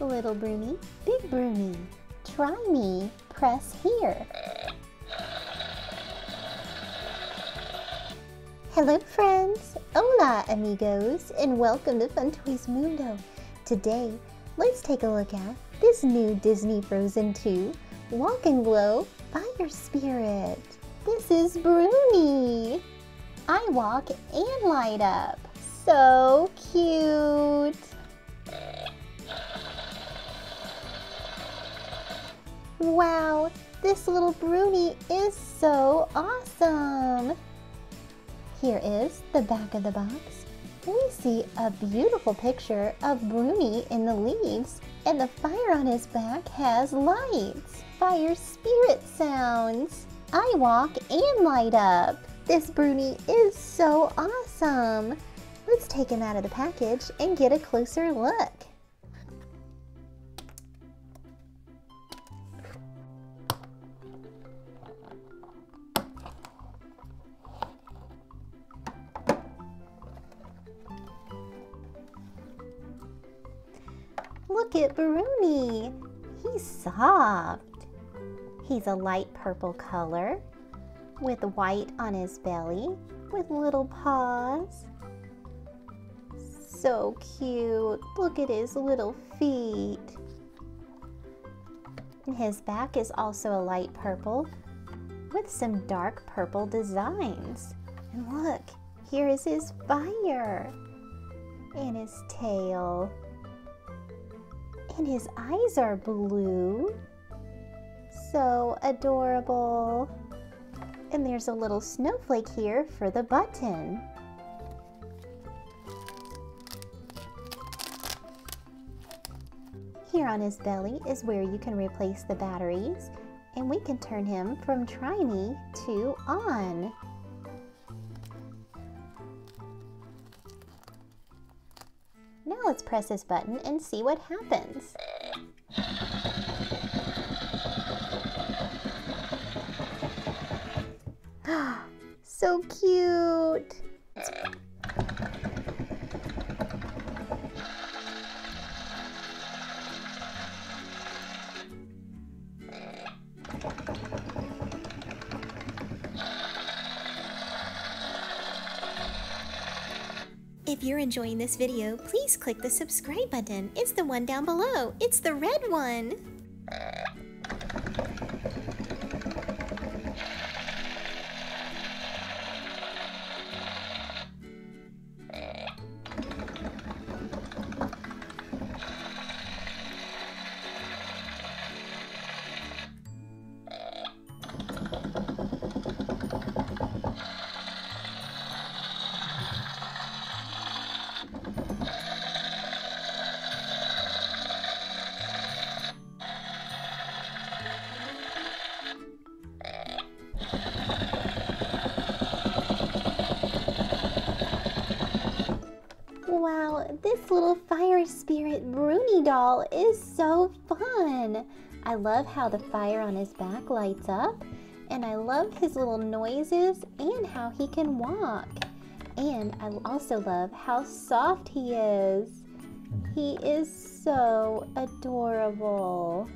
Little Bruni, Big Bruni. Try me, press here. Hello friends! Hola amigos and welcome to Fun Toys Mundo. Today, let's take a look at this new Disney Frozen 2 Walk and Glow Fire Spirit. This is Bruni. I walk and light up. So cute. Wow, this little Bruni is so awesome. Here is the back of the box. We see a beautiful picture of Bruni in the leaves and the fire on his back has lights. Fire spirit sounds. I walk and light up. This Bruni is so awesome. Let's take him out of the package and get a closer look. Look at Bruni. He's soft. He's a light purple color with white on his belly with little paws. So cute. Look at his little feet. His back is also a light purple with some dark purple designs. And look, here is his fire and his tail and his eyes are blue. So adorable. And there's a little snowflake here for the button. Here on his belly is where you can replace the batteries and we can turn him from try me to on. Now let's press this button and see what happens. so cute! If you're enjoying this video, please click the subscribe button. It's the one down below. It's the red one. This little fire spirit Bruni doll is so fun. I love how the fire on his back lights up, and I love his little noises and how he can walk. And I also love how soft he is. He is so adorable.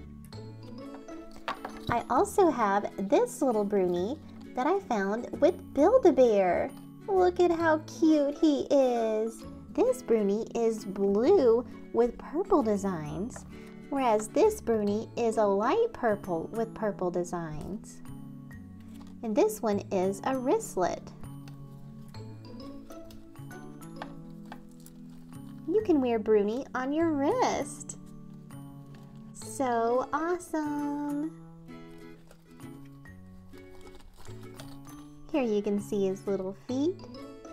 I also have this little Bruni that I found with Build-A-Bear. Look at how cute he is. This Bruni is blue with purple designs, whereas this Bruni is a light purple with purple designs. And this one is a wristlet. You can wear Bruni on your wrist. So awesome! Here you can see his little feet,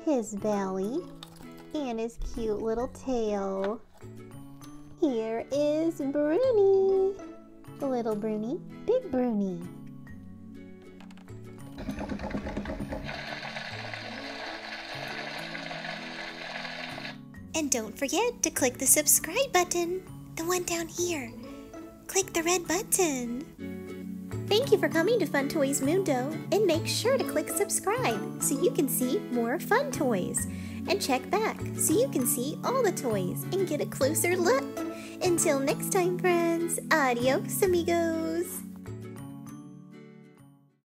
his belly, and his cute little tail. Here is Bruni. Little Bruni, Big Bruni. And don't forget to click the subscribe button, the one down here. Click the red button. Thank you for coming to Fun Toys Mundo and make sure to click subscribe so you can see more fun toys. And check back so you can see all the toys and get a closer look. Until next time, friends, adios, amigos.